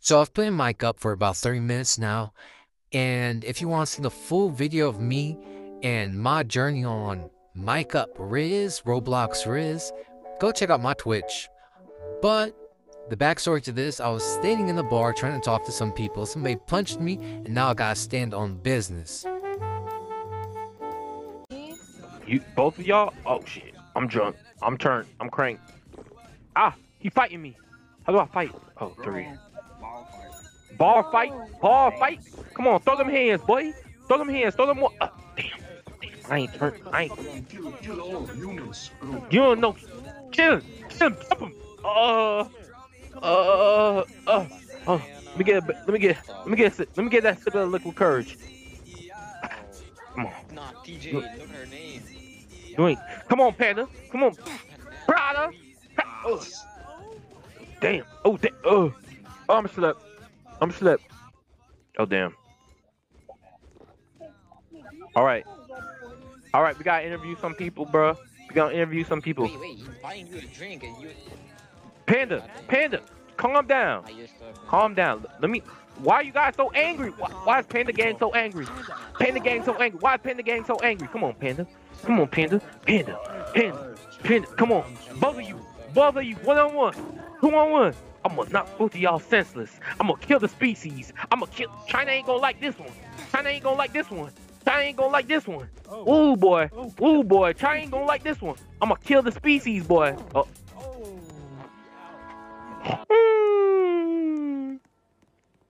So I've played Mic Up for about 30 minutes now. And if you want to see the full video of me and my journey on Mic Up Rizz, Roblox Rizz, go check out my Twitch. But the backstory to this, I was standing in the bar trying to talk to some people. Somebody punched me, and now I gotta stand on business. You both of y'all? Oh shit. I'm drunk. I'm turned. I'm cranked. Ah, he fighting me. How do I fight? Oh, three. Ball fight. Ball fight. Come on, throw them hands, boy. Throw them hands. Throw them more. Uh, damn. damn. I ain't turned. I ain't. You don't know. Kill him. Kill him. Jump him. Uh. Uh. Uh. Uh. Let me get. Let me get. Let me get. Let me get that sip of liquid courage. Come on. Nah, TJ, look at her name. You. Come on, Panda. Come on. Prada. Oh. Damn. Oh, damn. Oh. oh, I'm slept. I'm slept. Oh, damn. All right. All right, we gotta interview some people, bro. We gotta interview some people. Wait, wait, he's buying you a drink and you. Panda, Panda, calm down. I used to. Calm down. Let me. Why are you guys so angry? Why, why is Panda Gang so angry? Panda Gang so angry. Why is Panda Gang so angry? Come on, Panda. Come on, Panda. Panda. Panda. Panda. Come on. Both of you. Both of you. One on one. Two on one. I'm gonna knock both of y'all senseless. I'm gonna kill the species. I'm gonna kill. China ain't gonna like this one. China ain't gonna like this one. China ain't gonna like this one. Ooh boy. Ooh boy. China ain't gonna like this one. I'm gonna kill the species, boy. Oh. Mm.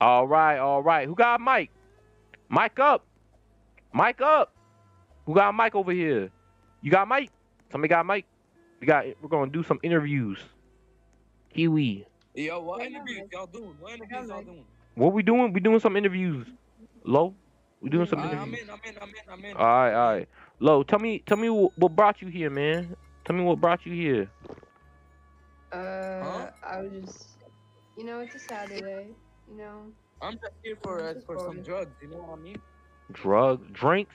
All right, all right. Who got mic? Mic up. Mic up. Who got mic over here? You got mic? Somebody got mic? We got. We're gonna do some interviews. Kiwi. Yo, what interviews y'all doing? What interviews y'all doing? What we doing? We doing some interviews. Low. We doing some I- I'm interviews. in, I'm in, I'm in, I'm in. All right, all right. Low. Tell me, tell me what, what brought you here, man. Tell me what brought you here. Uh, I was just, you know, it's a Saturday, you know. I'm just here for uh, Just for some bored. drugs. You know what I mean? Drugs, drinks.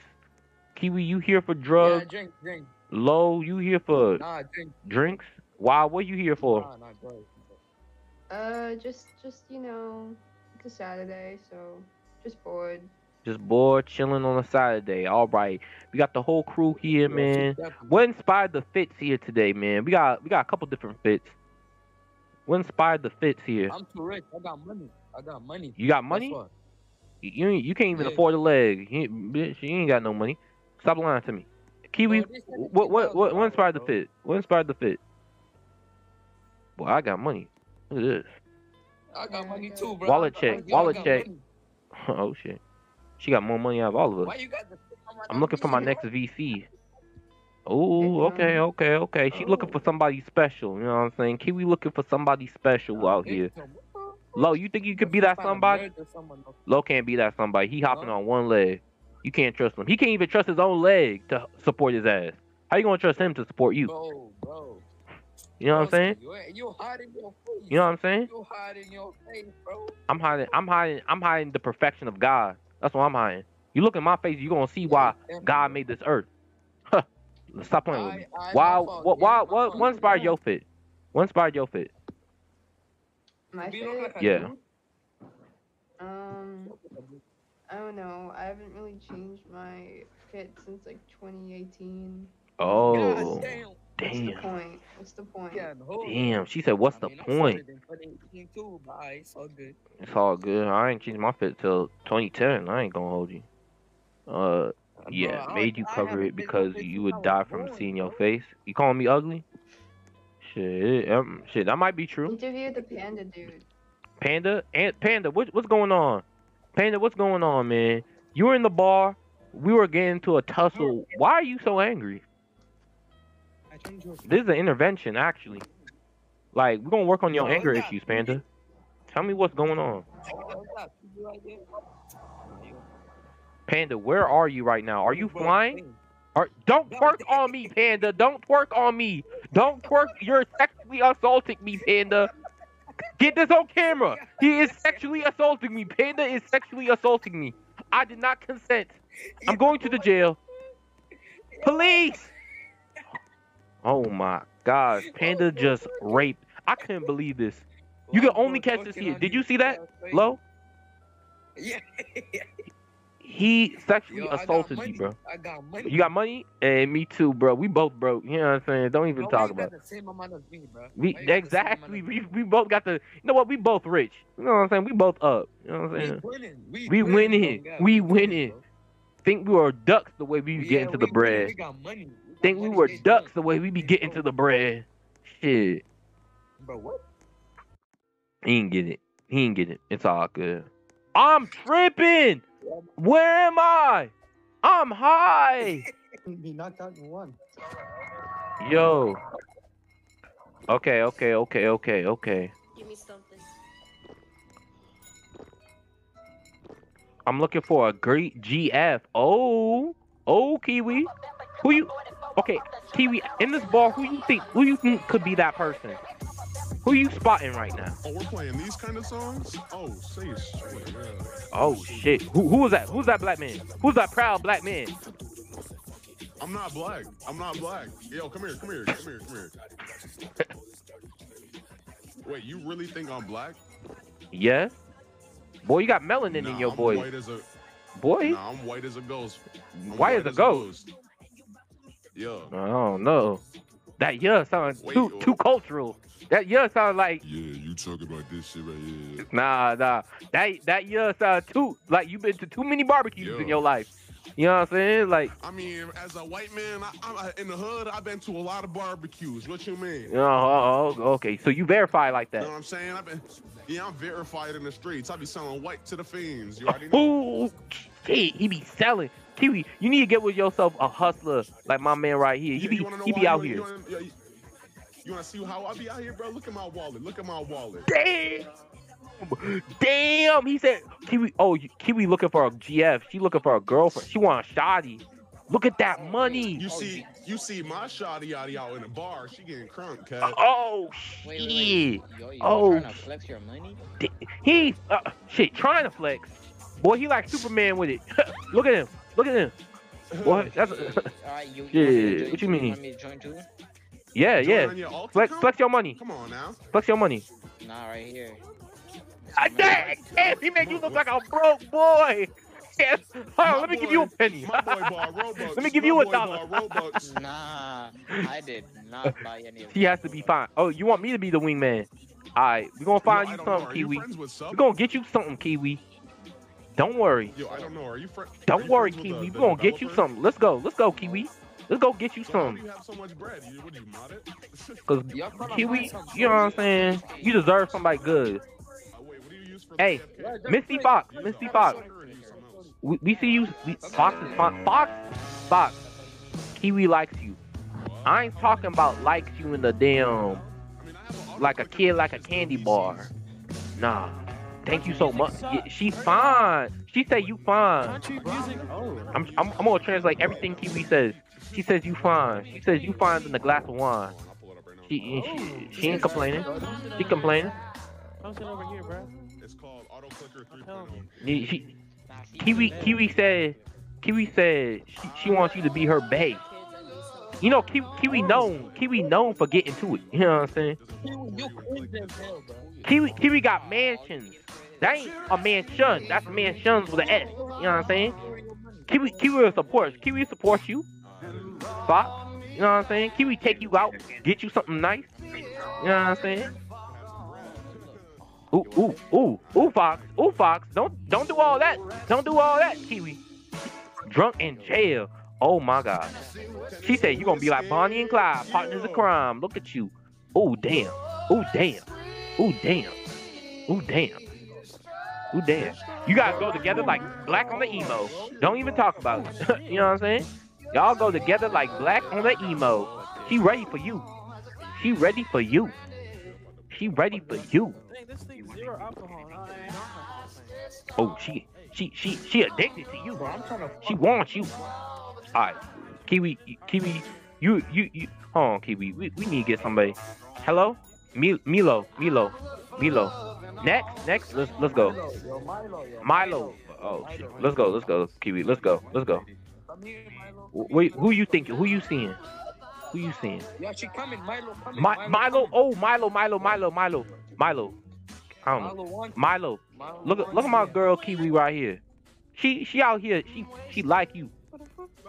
Kiwi, you here for drugs? Yeah, drugs? drink, drink. Low, you here for Nah, drink. drinks? Wow, what are you here for? Nah, nah, drugs. Uh, just, just, you know, it's a Saturday, so just bored. Just bored, chilling on a Saturday. All right, we got the whole crew here, man. What inspired the fits here today, man? We got we got a couple different fits. What inspired the fits here? I'm too rich. I got money. I got money. You got money? You you, can't even Yeah. afford a leg. You, ain't- bitch, you ain't got no money. Stop lying to me. Kiwi, Bro, this shit is what what what, what inspired the fit? What inspired the fit? Boy, I got money. Look at this. I got money too, bro. Wallet check, wallet check. oh shit. She got more money out of all of us. Why you got the? I'm looking for my next VC. Oh, okay, okay, okay. She looking for somebody special. You know what I'm saying? Kiwi looking for somebody special out here. Lo, you think you could be that somebody? Lo can't be that somebody. He hopping on one leg. You can't trust him. He can't even trust his own leg to support his ass. How you gonna trust him to support you? Bro, bro. You know what I'm saying? You, you hiding your face. You know what I'm saying? You hiding your face, bro. I'm hiding. I'm hiding. I'm hiding the perfection of God. That's what I'm hiding. You look in my face, you're gonna see why God made this earth. Huh. Stop playing with me. I- I- Why? What? Why? my What? What inspired your fit? What inspired your fit? My You fit, like Yeah. um, I don't know. I haven't really changed my fit since like 2018. Oh, God damn. What's the point? What's the point? Yeah, the whole- damn. She said, "What's I the mean, I point?" started in 2018 too, but I- it's all good. It's all good. I ain't changed my fit till 2010. I ain't gonna hold you. Uh, yeah, Bro, made you cover it because you would I was die from born, seeing your bro. face. You calling me ugly? Shit, um, shit, that might be true. Interview the panda dude. Panda, and Panda, what, what's going on? Panda, what's going on, man? You were in the bar. We were getting into a tussle. Why are you so angry? This is an intervention, actually. Like, we're gonna work on your anger issues, Panda. Tell me what's going on. What's up? You right there? Panda, where are you right now? Are you flying? Are, don't twerk on me, Panda. Don't twerk on me. Don't twerk. You're sexually assaulting me, Panda. Get this on camera. He is sexually assaulting me. Panda is sexually assaulting me. I did not consent. I'm going to the jail. Police! Oh my gosh. Oh, Panda just raped. I couldn't believe this. You can only catch this here. Did you see that? Low. Yeah. He sexually Yo, assaulted you, bro. I got money. You got money? And me too, bro. We both broke. You know what I'm saying? Don't even Bro, talk about it. the same amount as me, bro. We Why you got the same exactly. We, we both got the. You know what? We both rich. You know what I'm saying? We both up. You know what I'm saying? We winning. We, We winning, winning. We winning. Think we were ducks the way we Yeah, getting to we the bread. We got money. We got Think we were ducks the way we be getting to the bread. Shit. Bro, what? He ain't get it. He ain't get it. It's all good. I'm tripping. Where am I? I'm high. He knocked out in one. Yo. Okay, okay, okay, okay, okay. Give me something. I'm looking for a great GF. Oh, oh, Kiwi. Who you? Okay, Kiwi. In this ball, who you think? Who you think could be that person? Who you spotting right now? Oh, we're playing these kind of songs? Oh, say it straight. Yeah. Oh shit. Who who is that? Who's that black man? Who's that proud black man? I'm not black. I'm not black. Yo, come here, come here, come here, come here. Wait, you really think I'm black? Yeah. Boy, you got melanin Nah, in your I'm voice. White as a, Boy, nah, I'm white as a ghost. I'm White as a ghost? Yeah. I don't know. That yeah sounds too too cultural. That yeah sounds like Yeah, you talking about this shit right here. nah nah. That that yeah sounds too like you been to too many barbecues in your life. You know what I'm saying? Like I mean, as a white man, I, I'm in the hood. I've been to a lot of barbecues. What you mean? oh, oh, oh, okay. So you verify like that? You know what I'm saying? I've been, yeah, I'm verified in the streets. I be selling white to the fiends. You already know. Ooh, shit, he be selling. Kiwi, you need to get with yourself a hustler like my man right here. He You- be you he be out here. You wanna, you- you wanna see how I be out here, bro? Look at my wallet. Look at my wallet. Damn. Damn, he said Kiwi. Oh, Kiwi looking for a GF. She looking for a girlfriend. She want a shoddy. Look at that money. You see, you see my shoddy yachty out in the bar. She getting crunk, cat. Oh Wait, shit. wait, wait. Yo, you Oh, trying to flex your money? He uh, shit trying to flex. Boy, he like Superman with it. Look at him. Look at him. Boy, that's Alright, you, Yeah, you want me to what you too? mean? want me to join too? yeah, Join yeah. your Flex, account? flex your money. Come on now. Flex your money. Nah, right here. Ah, damn, damn, he made you look like a broke boy. Yes. Hold let me give you a penny. My boy bought Robux. Let me give My you a dollar. Robux. Nah, I did not buy any of He has to be fine. Oh, you want me to be the wingman? All right, we're gonna find Yo, you something, Are you Kiwi. with We're gonna get you something, Kiwi. Don't worry. Yo, I don't know. Are you friends? Don't worry, Kiwi. We're gonna get you something. Let's go. Let's go, Kiwi. Let's go get you So how you so? You, what you mod it? Cause Kiwi, you know what I'm saying? You deserve somebody good. Uh, wait, what do you use for Hey, PFK? Misty Fox, You Misty Fox. sucker or you use something else? We, we see you. We, Fox is fine. Fox, Fox. Kiwi likes you. I ain't talking about likes you in the damn I mean, I have an like a kid like a candy bar. Nah. Thank you so much. Yeah, she's fine. She said you fine. Country music. Oh. I'm, I'm, I'm gonna translate everything Kiwi says. She says you fine. She says you fine than a glass of wine. Hold on, I'll pull it up right now. She, she, oh. she ain't complaining. She complaining. Come sit over here, bro. It's called Autoclicker oh. 3.0. She, she, Nah, see, Kiwi, Kiwi said, Kiwi said she, she wants you to be her bae. You know, Kiwi, Kiwi known, Kiwi known for getting to it. You know what I'm saying? Kiwi, you crazy as hell, bro. Kiwi, Kiwi got mansions. That ain't a mansion. That's mansions with an S. You know what I'm saying? Kiwi, Kiwi will support. Kiwi supports you. Fox. You know what I'm saying? Kiwi take you out, get you something nice. You know what I'm saying? Ooh, ooh, ooh, ooh, Fox, ooh, Fox. Don't, don't do all that. Don't do all that, Kiwi. Drunk in jail. Oh my God. She said you gonna be like Bonnie and Clyde, partners in crime. Look at you. Oh damn. Oh damn. Oh damn. Oh damn. Oh damn. You guys go together like black on the emo. Don't even talk about it. you know what I'm saying? Y'all go together like black on the emo. She ready for you. She ready for you. She ready for you. Dang, this thing's zero alcohol. No, I ain't alcohol. Oh, she she she she addicted to you. Bro, I'm trying to. She wants you. Alright. Kiwi Kiwi you you you hold on Kiwi. We, we need to get somebody. Hello? Mi- Milo, Milo, Milo. Next, next, let's let's go. Milo, yo, Milo, yo. Milo. Oh shit. Let's go, let's go, Kiwi. Let's go, let's go. Come here, Milo. Wh- Wait, who you thinking? Who you seeing? Who you seeing? Yo, she coming, Milo, coming. Mi- Milo. Oh, Milo, Milo, Milo, Milo, Milo. I don't know. Milo one. Milo, Milo look at look at my girl Kiwi right here. She she out here. She she like you.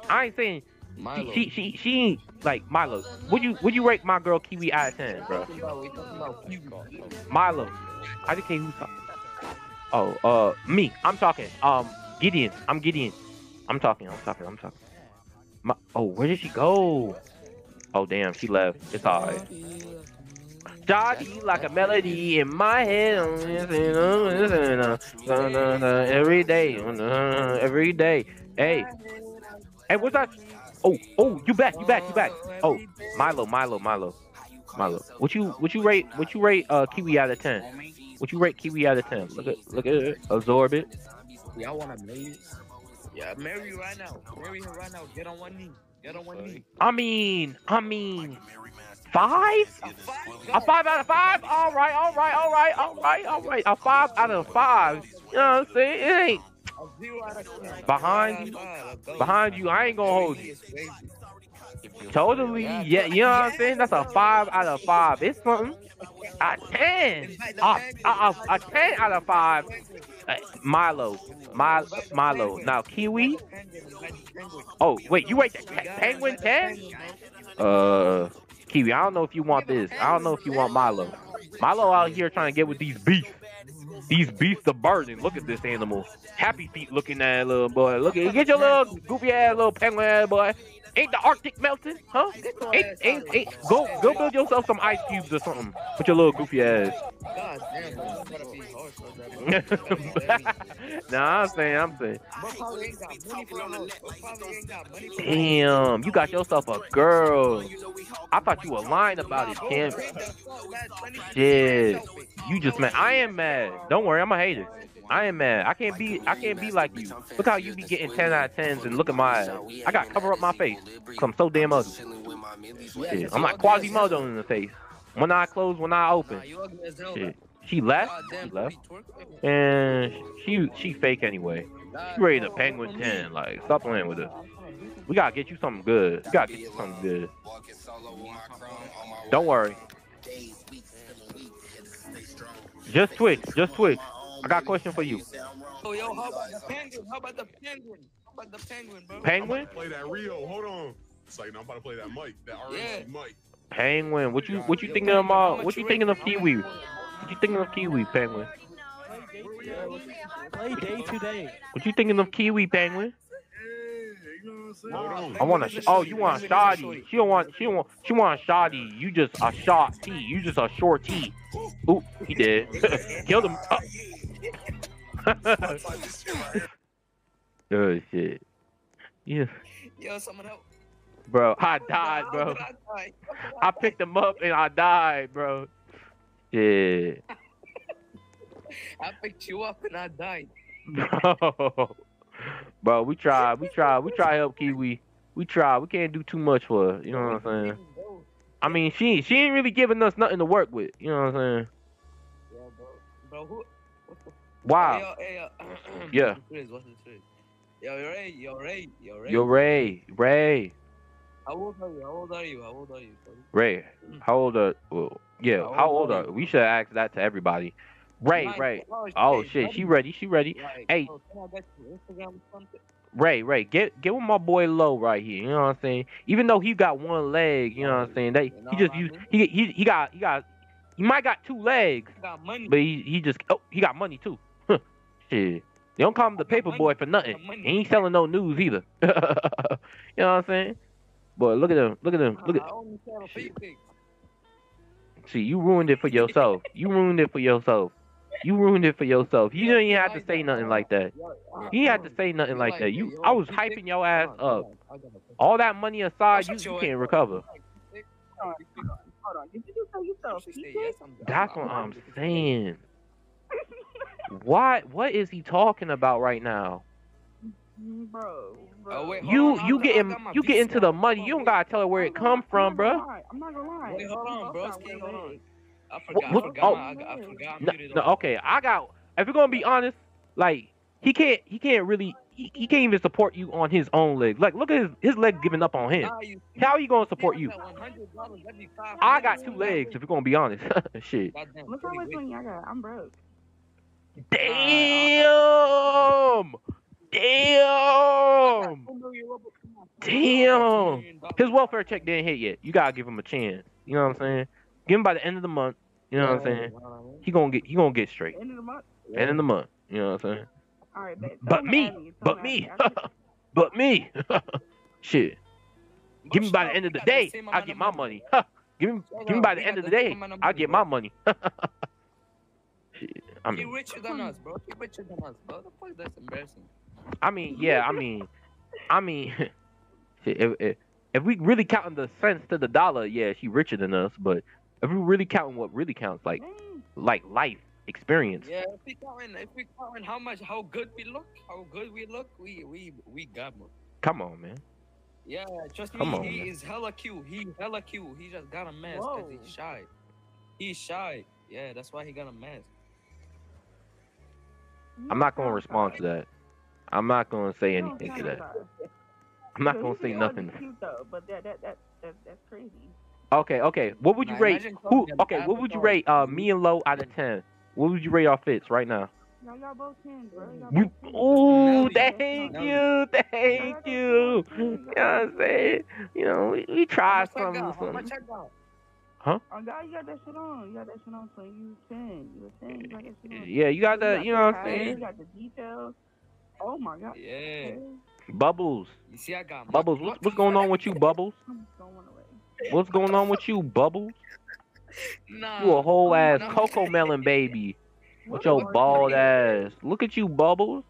I ain't saying Milo. she she she, she ain't like Milo. Would you would you rate my girl Kiwi out of ten, bro? Talking about- we talking about you. Milo. I just can't who's talking. Oh, uh, me. I'm talking. Um, Gideon. I'm Gideon. I'm talking. I'm talking. I'm talking. My, oh, where did she go? Oh, damn, she left. It's alright. Jolly like a melody in my head. Every day, every day. Hey, hey, what's that? Oh, oh, you back? You back? You back? Oh, Milo, Milo, Milo, Milo. What you, what you rate? What you rate? Uh, Kiwi out of ten? What you rate Kiwi out of ten? Look at, look at it. Absorb it. Y'all wanna marry? Yeah, marry right now. Marry her right now. Get on one knee. Get on one knee. I mean, I mean, five? A five? A five out of five? All right, all right, all right, all right, all right. A five out of five. You know what I'm saying? It ain't A zero out of ten. Behind you? Behind you. I ain't gonna hold you. Totally, yeah. You know what I'm saying? That's a five out of five. It's something. A ten. A, a, a, a ten out of five. Uh, Milo, Milo, Milo. Now Kiwi. Oh wait, you rate the penguin ten? Uh, Kiwi. I don't know if you want this. I don't know if you want Milo. Milo out here trying to get with these beasts. These beasts of burden. Look at this animal. Happy feet looking at little boy. Look at get your little goofy ass little penguin ass boy. Ain't the Arctic melting? Huh? Ain't, ain't, ain't, go go build yourself some ice cubes or something. With your little goofy ass. God damn, bro. You gotta be harsh on that, bro. nah, I'm saying, I'm saying. Bro probably ain't got money for a house. Bro probably ain't got money for a house. Damn, you got yourself a girl. I thought you were lying about it, Kim. Shit. You just mad. I am mad. Don't worry, I'm a hater. I am mad. I can't be I can't be like you. Look how you be getting 10 out of 10s and look at my. I got to cover up my face. Cause I'm so damn ugly. Shit. I'm like Quasimodo in the face. One eye closed, one eye open. Shit. She left? She left. And she she fake anyway. She ready a penguin 10. Like, stop playing with her. We gotta get you something good. We gotta get you something good. Don't worry. Just Twitch. Just Twitch. I got a question for you. Oh, yo, how about the penguin? How about the penguin? How about the penguin, bro? Penguin? Play that Rio. Hold on. It's like, no, I'm about to play that mic. That RNC Yeah. mic. Penguin. What you what you thinking of my what you thinking of Kiwi? What you thinking of Kiwi, Penguin? Play day to day. What you thinking of Kiwi, Penguin? I want a. Oh, you want a shoddy? She don't want. She don't want. She want a shoddy. You just a short T. You just a short T. Oop, he did. Killed him. Oh. oh shit. Yeah, Yo, someone help. bro. I died, bro. I die? I picked him up and I died, bro. Yeah. I picked you up and I died. bro. Bro, we tried. We tried. We tried to help Kiwi. We tried. We can't do too much for her. You know what I'm saying? I mean, she she ain't really giving us nothing to work with. You know what I'm saying? Bro. Who? The? Wow. Hey, yo, hey, yo. Yeah. This? What's? Yo, you're Ray. Yo, Ray. Yo, Ray. Yo, Ray, Ray, How old are you? How old are you? How old are you? Buddy? Ray. Mm. How old are? Well, yeah. How How old old are you? We should ask that to everybody. Ray. Ray. Oh, Oh shit, shit, buddy. she ready. She ready. Like, Hey. bro, can I get your Instagram or something? Ray, Ray, get get with my boy Low right here. You know what I'm saying? Even though he got one leg, you know what I'm saying? They he just used he he he got he got he might got two legs, I got money. but he he just oh he got money too. Shit. They don't call him the paper money. boy for nothing. He ain't selling no news either. you know what I'm saying? But look at him. Look at him. Look at I only sell a fake pic. See, you ruined it for yourself. You ruined it for yourself. You ruined it for yourself. You didn't even have to say nothing like that. You didn't to say nothing like that. You, I was hyping your ass up. All that money aside, you, you can't recover. Hold on. Did you just say you sell feet? That's what I'm saying. What what is he talking about right now? Bro, bro. Oh, wait, You on, you I get got- I in got my you get into the money. Hold You don't gotta tell her where it come from, bro. I'm not gonna lie. Wait, hold on, bro. Both Ski, got hold on. I forgot. what- oh, I oh. I, I forgot. I No, no, okay, I got. If we're gonna be honest, like he can't he can't really he, he can't even support you on his own leg. Like look at his his leg giving up on him. How are you gonna support you? that $100, that'd be I got two legs. If you're gonna be honest, shit. Look how much money I got. I'm broke. Damn! Damn! Damn! His welfare check didn't hit yet. You gotta give him a chance. You know what I'm saying? Give him by the end of the month. You know what I'm saying? He gonna get he gonna get straight. End of the month. End of the month. You know what I'm saying? All right, bet. But me, add me, but me, add but me. Shit. Give me by the end of the day, I get my money. give me, give me by the end of the day, I get my money. Shit. I He mean, richer than us, bro. He richer than us, bro. The fuck, that's embarrassing. I mean, yeah, I mean, I mean, if, if if we really counting the cents to the dollar, yeah, she richer than us. But if we really counting what really counts, like like life experience, Yeah, if we counting, if we counting how much, how good we look, how good we look, we we we got more. come on, man. Yeah, trust me, on, he man. is hella cute. He hella cute. He just got a mask because he's shy. He's shy. Yeah, that's why he got a mask. I'm not gonna respond to that. I'm not gonna say anything to that. I'm not gonna say nothing. oddly Cute though, but that that that, that that's crazy. Okay, okay. What would you rate? Who? Okay, what would you rate? Uh, me and Low out of ten. What would you rate our fits right now? Y'all, y'all both ten, bro. Y'all We, both 10. ooh, thank Nelly. you, thank you. You know what I'm saying? You know, we, we How tried much I something. got? How something. much I got? Oh God, you got that shit on. You got that shit on, so you ten. You a ten. You got that shit on. Yeah, you got that. You know what I'm the hair, You saying? got the details. Oh my God. Yeah. Bubbles, You see, I got Bubbles. What's, what's going on with you, Bubbles? I'm going away. What's going on with you, Bubbles? Nah. You a whole ass no. Cocomelon baby. With your bald ass. Look at you, Bubbles.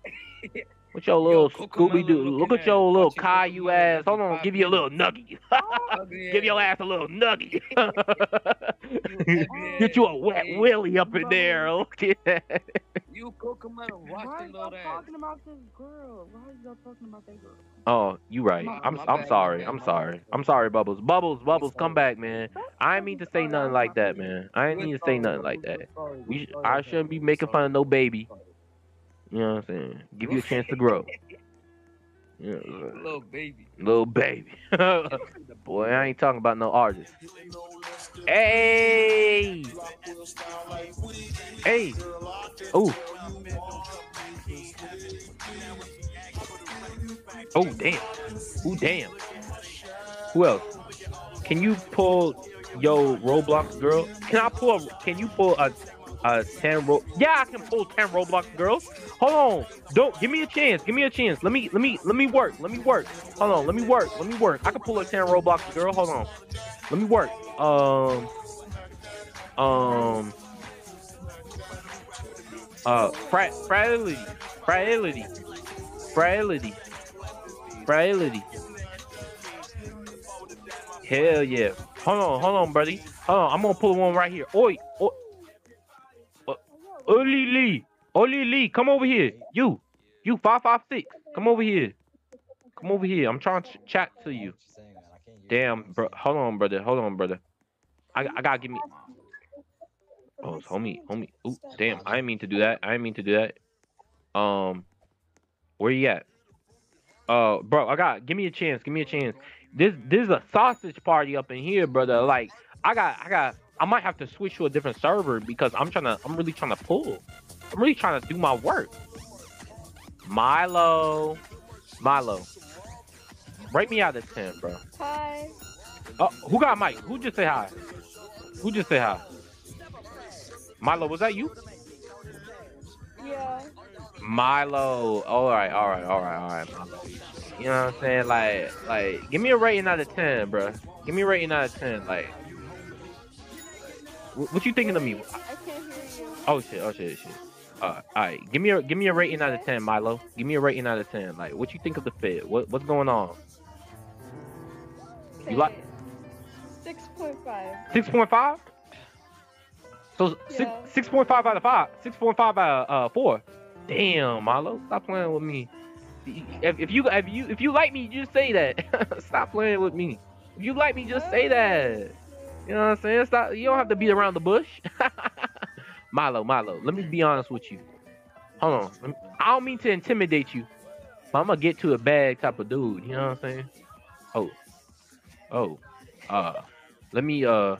With your little Cocomelon Scooby Doo. Look at your little Caillou ass. Hold on, give you a little nugget. Give your ass. ass a little nugget. Get you a wet willy up in there. Look at that. You Cocomelon, watch the are little y'all ass. talking about this girl? Why are y'all talking about that girl? Oh, you right. My- I'm my I'm bad, sorry. bad, I'm sorry. I'm sorry, Bubbles. Bubbles, Bubbles, come back, man. I ain't mean to say nothing like that, man. I ain't mean to say nothing like that. We sh- I shouldn't be making fun of no baby. You know what I'm saying? Give you a chance to grow. Yeah, Little baby. little baby. Boy, I ain't talking about no artist. Hey, hey, oh, oh, damn, oh, damn. Who else? Can you pull yo Roblox girl? Can I pull? Can you pull a a ten ro? Yeah, I can pull ten Roblox girls. Hold on, don't give me a chance. Give me a chance. Let me let me let me work. Let me work. Hold on, let me work. Let me work. I can pull a ten Roblox girl. Hold on. Let me work. Um. Um. Uh, fra- fragility, fragility, fragility, fragility. Hell yeah! Hold on, hold on, buddy. Hold on, I'm gonna pull one right here. Oi, oi, uh, Oli Lee, Oli Lee, come over here. You, you five five six. Come over here. Come over here. I'm trying to ch- chat to you. Damn, bro. Hold on, brother. Hold on, brother. I, I gotta give me. Oh, homie, homie. Ooh, damn. I didn't mean to do that. I didn't mean to do that. Um, where you at? Uh, bro, I got. Give me a chance. Give me a chance. This this is a sausage party up in here, brother. Like, I got, I got. I might have to switch to a different server because I'm trying to. I'm really trying to pull. I'm really trying to do my work. Milo, Milo. Rate me out of ten, bro. Hi. Oh, who got mic? Who just say hi? Who just say hi? Milo, was that you? Yeah. Milo. All right, all right, all right, all right, Milo. You know what I'm saying? Like, like, give me a rating out of ten, bro. Give me a rating out of ten. Like, wh- what you thinking of me? I can't hear you. Oh shit, oh shit, shit. Uh, all right, give me a give me a rating out of ten, Milo. Give me a rating out of ten. Like, what you think of the fit? What what's going on? You like- Six point five. Six point five. So six six point five out of five. Six point five out of uh, four. Damn, Milo, stop playing with me. If, if you if you if you like me, just say that. stop playing with me. If you like me, just say that. You know what I'm saying? Stop. You don't have to beat around the bush. Milo, Milo, let me be honest with you. Hold on. I don't mean to intimidate you, but I'm gonna get to a bad type of dude. You know what I'm saying? Oh, oh, uh, let me uh,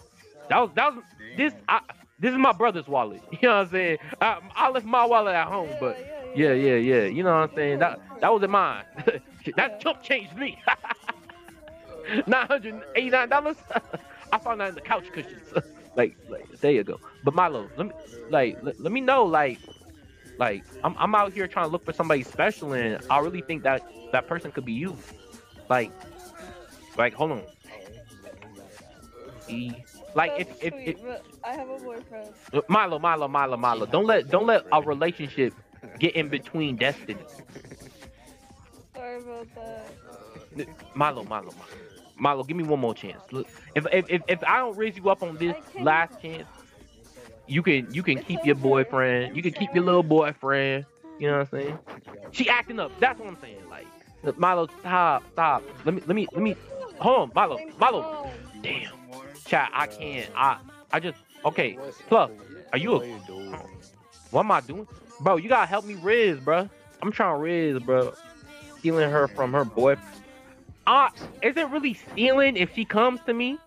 that was that was this. I this is my brother's wallet. You know what I'm saying? I, I left my wallet at home, but yeah, yeah, yeah. You know what I'm saying? That that wasn't mine. that chump changed me. Nine hundred eighty-nine dollars. I found that in the couch cushions. like, like there you go. But Milo, let me like let, let me know like like I'm I'm out here trying to look for somebody special, and I really think that that person could be you. Like, like hold on. E, like if if, if I have a boyfriend. Milo, Milo, Milo, Milo. Don't let don't let a relationship get in between destiny. Sorry about that. Milo, Milo, Milo. Milo, give me one more chance. Look, if if if, if I don't raise you up on this last chance, you can you can keep your boyfriend. You can keep your little boyfriend. You know what I'm saying? She acting up. That's what I'm saying. Like Milo, stop, stop. Let me let me let me. Hold on, Milo, Milo. Damn, chat. I can't. I I just okay. Plus, are you a? What am I doing, bro? You gotta help me, Rizz, bro. I'm trying to Rizz, bro. Stealing her from her boyfriend. Uh, is it really stealing if she comes to me?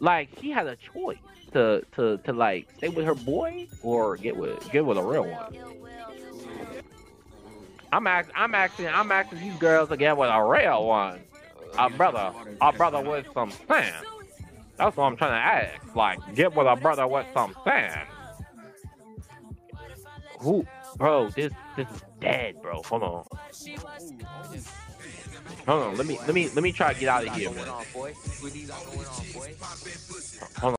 Like she has a choice to to to like stay with her boy or get with get with a real one. I'm ask, I'm asking I'm asking these girls to get with a real one. A brother, a brother with some sense. That's what I'm trying to ask. Like, get with a brother with some sense. Who, bro? This this is dead, bro. Hold on. Hold on. Let me let me let me try to get out of here, man. Hold on.